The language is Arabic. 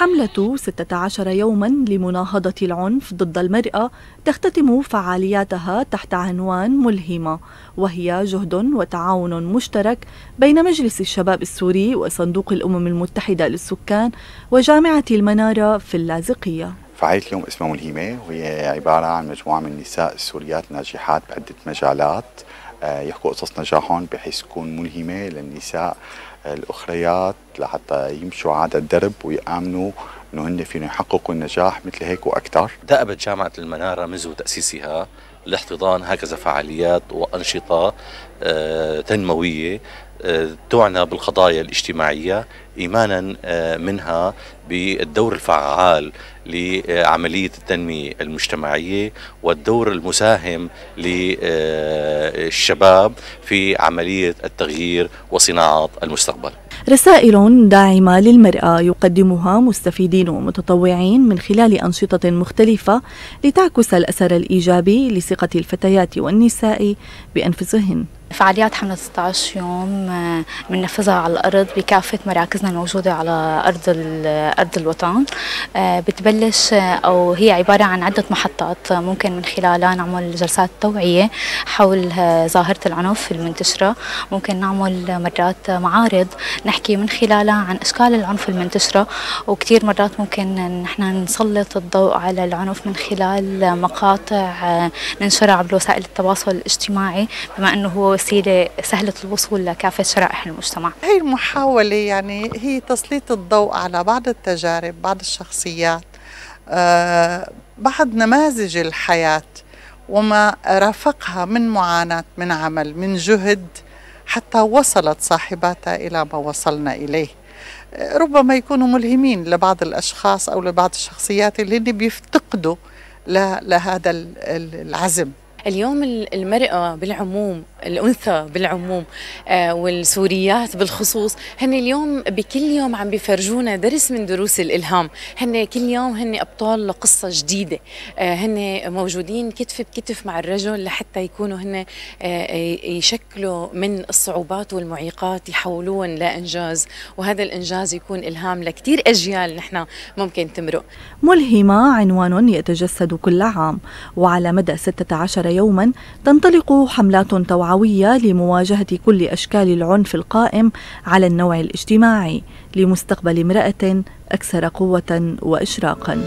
حملة 16 يوما لمناهضة العنف ضد المرأة تختتم فعالياتها تحت عنوان ملهمة وهي جهد وتعاون مشترك بين مجلس الشباب السوري وصندوق الأمم المتحدة للسكان وجامعة المنارة في اللاذقية. فعالية اليوم اسمها ملهمة وهي عبارة عن مجموعة من النساء السوريات ناجحات بعدة مجالات. يحكوا قصص نجاحهم بحيث تكون ملهمة للنساء الأخريات لحتى يمشوا على الدرب ويآمنوا إنه هن فيهم يحققوا النجاح مثل هيك وأكثر. دأبت جامعة المنارة منذ تأسيسها لاحتضان هكذا فعاليات وأنشطة آه، تنموية آه، تعنى بالقضايا الاجتماعية ايمانا آه، منها بالدور الفعال لعملية التنمية المجتمعية والدور المساهم للشباب في عملية التغيير وصناعة المستقبل. رسائل داعمة للمرأة يقدمها مستفيدين ومتطوعين من خلال أنشطة مختلفة لتعكس الأثر الإيجابي لثقة الفتيات والنساء بأنفسهن. فعاليات حملة 16 يوم بننفذها آه، على الأرض بكافة مراكزنا الموجودة على أرض أرض الوطن. آه، بتبلش آه، أو هي عبارة عن عدة محطات ممكن من خلالها نعمل جلسات توعية حول ظاهرة العنف المنتشرة. ممكن نعمل مرات معارض نحكي من خلالها عن أشكال العنف المنتشرة. وكثير مرات ممكن نحن نسلط الضوء على العنف من خلال مقاطع ننشرها عبر وسائل التواصل الاجتماعي. بما أنه هو وسيلة سهلة الوصول لكافة شرائح المجتمع. هي المحاولة يعني هي تسليط الضوء على بعض التجارب بعض الشخصيات آه بعض نماذج الحياة وما رافقها من معاناة من عمل من جهد حتى وصلت صاحباتها إلى ما وصلنا إليه. ربما يكونوا ملهمين لبعض الأشخاص أو لبعض الشخصيات اللي بيفتقدوا لهذا العزم. اليوم المرأة بالعموم الأنثى بالعموم آه، والسوريات بالخصوص هن اليوم بكل يوم عم بيفرجونا درس من دروس الإلهام. هن كل يوم هن أبطال لقصة جديدة. آه، هن موجودين كتف بكتف مع الرجل لحتى يكونوا هن آه، يشكلوا من الصعوبات والمعيقات يحولون لإنجاز. وهذا الإنجاز يكون إلهام لكتير أجيال نحن ممكن تمرق. ملهمة عنوان يتجسد كل عام. وعلى مدى 16 يوما تنطلق حملات توعوية لمواجهة كل أشكال العنف القائم على النوع الاجتماعي لمستقبل امرأة أكثر قوة وإشراقا.